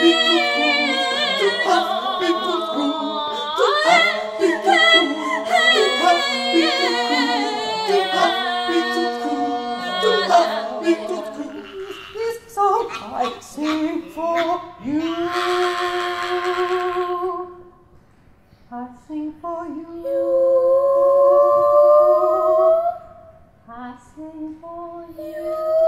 Beep, beep. this song I sing for you. I sing for you. I sing for you.